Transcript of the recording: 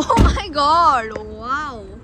Oh my god! Wow!